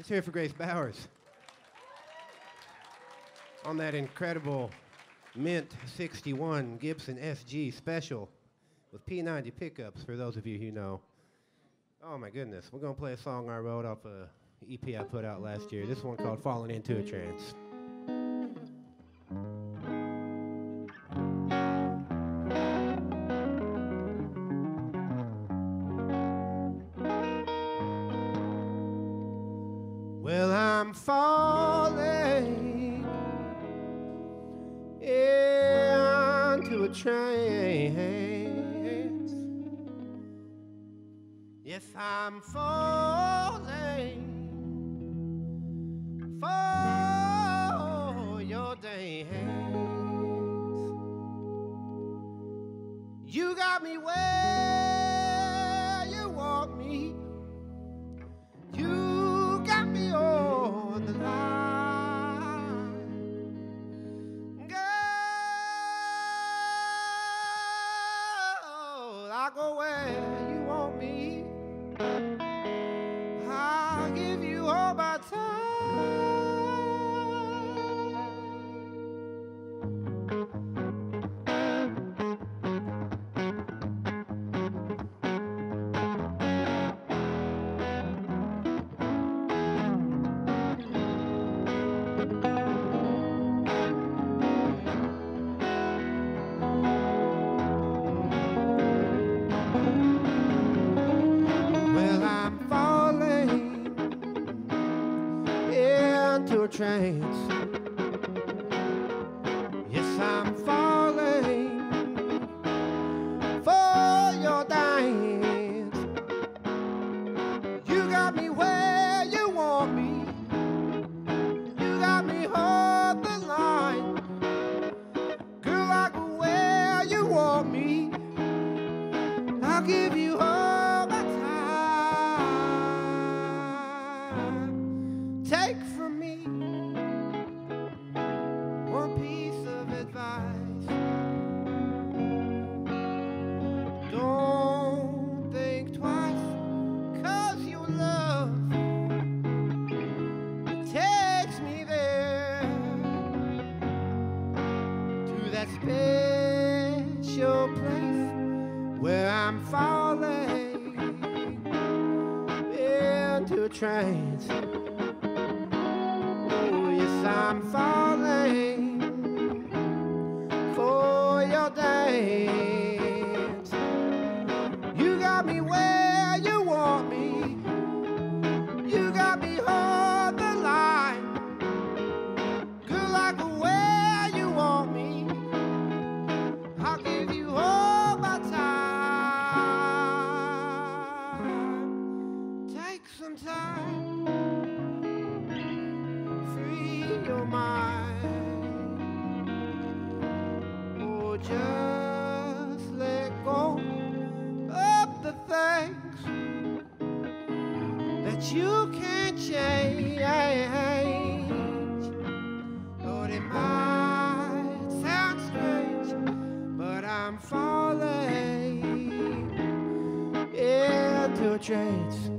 Let's hear it for Grace Bowers. On that incredible Mint 61 Gibson SG special with P90 pickups, for those of you who know. Oh my goodness, we're gonna play a song I wrote off a EP I put out last year. This one called Falling Into a Trance. I'm falling into a trance. Yes, I'm falling for your dance. You got me where Go where into a trance. Where I'm falling into a trance. Oh, yes, I'm falling for your dance. Just let go of the things that you can't change. Lord, it might sound strange, but I'm falling into trance.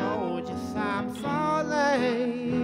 Oh, just I'm falling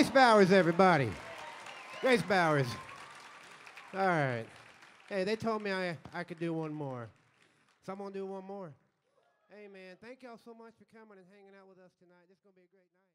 Grace Bowers, everybody. Grace Bowers. All right. Hey, they told me I, I could do one more. So I'm going to do one more. Hey, man, thank y'all so much for coming and hanging out with us tonight. This is going to be a great night.